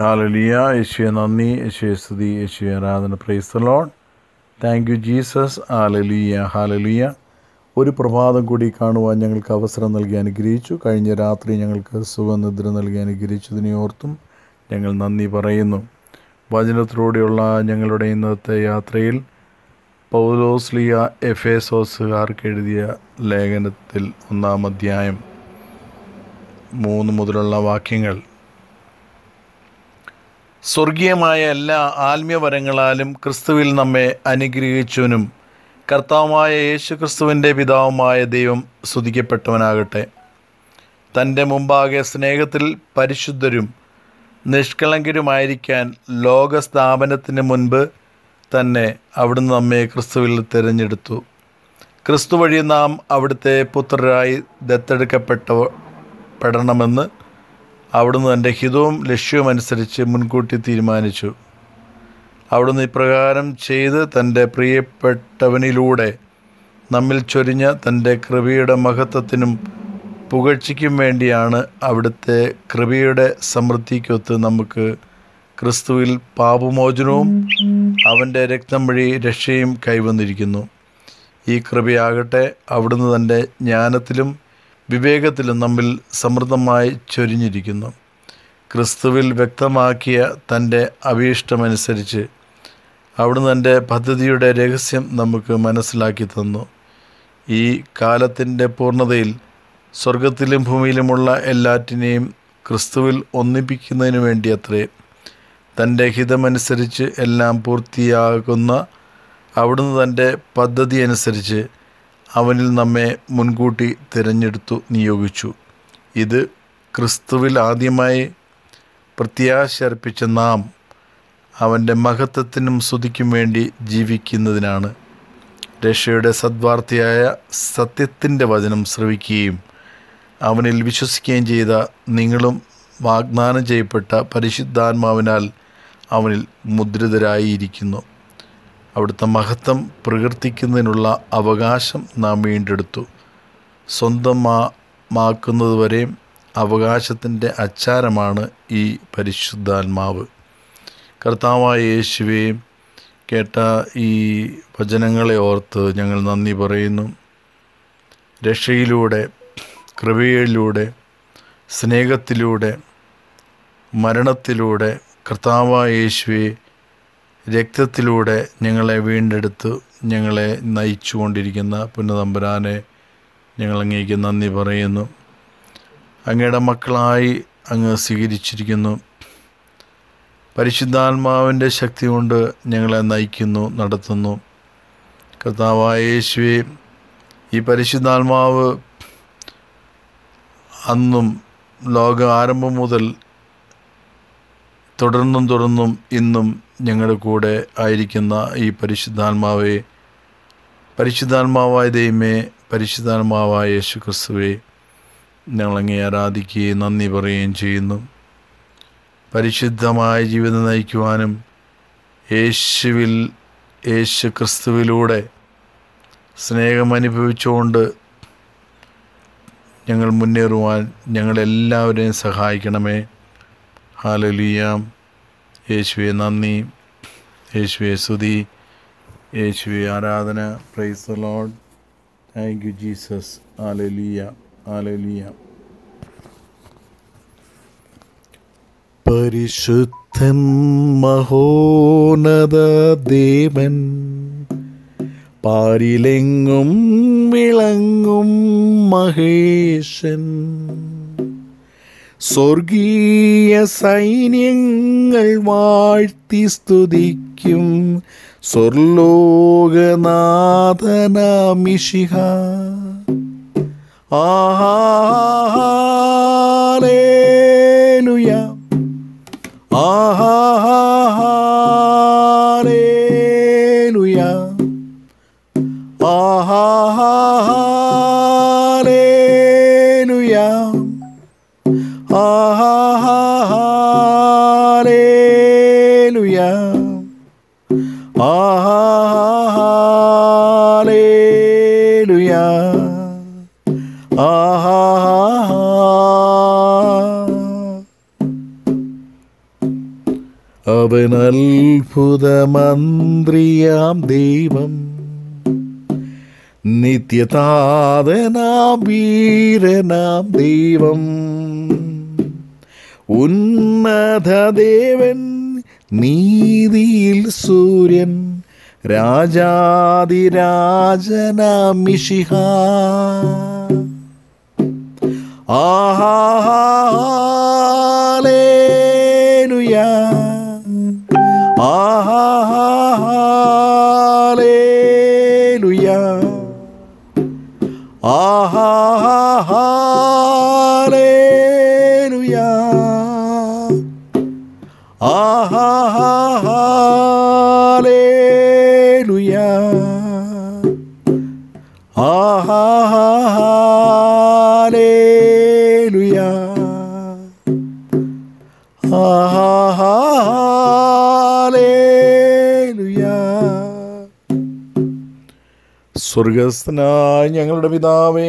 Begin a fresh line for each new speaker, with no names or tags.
ഹാലലിയ യേശുവെ നന്ദി. യേശുവെ സ്തുതി. യേശുവെ ആരാധന. Praise Lord thank you Jesus hallelujah hallelujah ഒരു പ്രഭാതം കൂടി കാണുവാൻ ഞങ്ങൾക്ക് അവസരം നൽകി അനുഗ്രഹിച്ചു. കഴിഞ്ഞ രാത്രി ഞങ്ങൾക്ക് സുഖനിദ്ര നൽകി അനുഗ്രഹിച്ചതിനെ ഓർത്തും ഞങ്ങൾ നന്ദി പറയുന്നു. വചനത്തിലൂടെയുള്ള ഞങ്ങളുടെ ഇന്നത്തെ യാത്രയിൽ പൗലോസ്ലിയ എഫേസോസുകാർക്ക് എഴുതിയ ലേഖനത്തിൽ ഒന്നാം അധ്യായം മൂന്ന് മുതലുള്ള വാക്യങ്ങൾ സ്വർഗീയമായ എല്ലാ ആത്മീയവരങ്ങളാലും ക്രിസ്തുവിൽ നമ്മെ അനുഗ്രഹിച്ചവനും കർത്താവുമായ യേശു ക്രിസ്തുവിന്റെ പിതാവുമായ ദൈവം സ്തുതിക്കപ്പെട്ടവനാകട്ടെ. തന്റെ മുമ്പാകെ സ്നേഹത്തിൽ പരിശുദ്ധരും നിഷ്കളങ്കരുമായിരിക്കാൻ ലോകസ്ഥാപനത്തിന് മുൻപ് തന്നെ അവിടുന്ന് നമ്മെ ക്രിസ്തുവിൽ തിരഞ്ഞെടുത്തു. ക്രിസ്തു വഴി നാം അവിടുത്തെ പുത്രരായി ദത്തെടുക്കപ്പെട്ട പെടണമെന്ന് അവിടുന്ന് തന്റെ ഹിതവും ലക്ഷ്യവും അനുസരിച്ച് മുൻകൂട്ടി തീരുമാനിച്ചു. അവിടുന്ന് ഇപ്രകാരം ചെയ്ത് തന്റെ പ്രിയപ്പെട്ടവനിലൂടെ നമ്മിൽ ചൊരിഞ്ഞ തന്റെ കൃപയുടെ മഹത്വത്തിനും പുകഴ്ചയ്ക്കും വേണ്ടിയാണ് അവിടുത്തെ കൃപയുടെ സമൃദ്ധിക്കൊത്ത് നമുക്ക് ക്രിസ്തുവിൽ പാപമോചനവും അവന്റെ രക്തം വഴി രക്ഷയും കൈവന്നിരിക്കുന്നു. ഈ കൃപയാകട്ടെ അവിടുന്ന് തന്റെ ജ്ഞാനത്തിലും വിവേകത്തിലും നമ്മിൽ സമൃദ്ധമായി ചൊരിഞ്ഞിരിക്കുന്നു. ക്രിസ്തുവിൽ വ്യക്തമാക്കിയ തന്റെ അഭീഷ്ടമനുസരിച്ച് അവിടുന്ന് തന്റെ പദ്ധതിയുടെ രഹസ്യം നമുക്ക് മനസ്സിലാക്കി തന്നു. ഈ കാലത്തിന്റെ പൂർണതയിൽ സ്വർഗത്തിലും ഭൂമിയിലുമുള്ള എല്ലാറ്റിനെയും ക്രിസ്തുവിൽ ഒന്നിപ്പിക്കുന്നതിനു വേണ്ടി അത്രേ തന്റെ ഹിതമനുസരിച്ച് എല്ലാം പൂർത്തിയാകുന്ന അവിടുന്ന് തന്റെ പദ്ധതി അനുസരിച്ച് അവനിൽ നമ്മെ മുൻകൂട്ടി തിരഞ്ഞെടുത്തു നിയോഗിച്ചു. ഇത് ക്രിസ്തുവിൽ ആദ്യമായി പ്രത്യാശ അർപ്പിച്ച നാം അവന്റെ മഹത്വത്തിനും സ്തുതിക്കും വേണ്ടി ജീവിക്കുന്നതിനാണ്. രക്ഷയുടെ സദ്വാർത്തയായ സത്യത്തിന്റെ വചനം ശ്രവിക്കുകയും അവനിൽ വിശ്വസിക്കുകയും ചെയ്ത നിങ്ങളും വാഗ്ദാനം ചെയ്യപ്പെട്ട പരിശുദ്ധാത്മാവിനാൽ അവനിൽ മുദ്രിതരായിരിക്കുന്നു. അവിടുത്തെ മഹത്വം പ്രകീർത്തിക്കുന്നതിനുള്ള അവകാശം നാം വീണ്ടെടുത്തു. സ്വന്തമാക്കുന്നതുവരെയും അവകാശത്തിന്റെ അച്ചാരമാണ് ഈ പരിശുദ്ധാത്മാവ്. കർത്താവായ യേശുവേയും കേട്ട ഈ വചനങ്ങളെ ഓർത്ത് ഞങ്ങൾ നന്ദി പറയുന്നു. രക്ഷയിലൂടെ കൃപയിലൂടെ സ്നേഹത്തിലൂടെ മരണത്തിലൂടെ കർത്താവായ യേശുവെ രക്തത്തിലൂടെ ഞങ്ങളെ വീണ്ടെടുത്ത് ഞങ്ങളെ നയിച്ചുകൊണ്ടിരിക്കുന്ന കൊണ്ടിരിക്കുന്ന പുനതമ്പരാനെ ഞങ്ങൾ അങ്ങേക്ക് നന്ദി പറയുന്നു. അങ്ങയുടെ മക്കളായി അങ്ങ് സ്വീകരിച്ചിരിക്കുന്നു. പരിശുദ്ധാത്മാവിന്റെ ശക്തി കൊണ്ട് ഞങ്ങളെ നയിക്കുന്നു നടത്തുന്നു. കർത്താവായ യേശുവെ ഈ പരിശുദ്ധാത്മാവ് അന്നും ലോക ആരംഭം മുതൽ തുടർന്നും തുടർന്നും ഇന്നും ഞങ്ങളുടെ കൂടെ ആയിരിക്കുന്ന ഈ പരിശുദ്ധാത്മാവെ പരിശുദ്ധാത്മാവായ ദൈവമേ പരിശുദ്ധാത്മാവായ യേശു ക്രിസ്തുവെ ഞങ്ങളങ്ങേ ആരാധിക്കുകയും നന്ദി പറയുകയും ചെയ്യുന്നു. പരിശുദ്ധമായ ജീവിതം നയിക്കുവാനും യേശുവിൽ യേശു ക്രിസ്തുവിലൂടെ സ്നേഹം അനുഭവിച്ചുകൊണ്ട് ഞങ്ങൾ മുന്നേറുവാൻ ഞങ്ങളെല്ലാവരെയും സഹായിക്കണമേ. ഹാലലിയാം. യേശുവെ നന്ദി. യേശുവെ സ്തുതി. യേശുവെ ആരാധന. Praise the Lord thank you Jesus hallelujah hallelujah പരിശുദ്ധൻ മഹോനദ ദേവൻ പാരിലെങ്ങും വിളങ്ങും മഹേശൻ. സ്വർഗീയ സൈന്യങ്ങൾ വാഴ്ത്തി സ്തുതിക്കും. സ്വർലോകനാഥനമിഷിഹ ആഹാലേലുയ അവൻ അത്ഭുതമന്ത്രിയാം ദൈവം. നിത്യതാതനാം വീരനാം ദൈവം. ഉന്നതദേവൻ നീതിയിൽ സൂര്യൻ രാജാതിരാജനാം മിഷിഹ hallelujah. Ah, hallelujah. Ah, hallelujah. Ah, hallelujah. Ah, ha! സ്വർഗസ്ഥനായ ഞങ്ങളുടെ പിതാവേ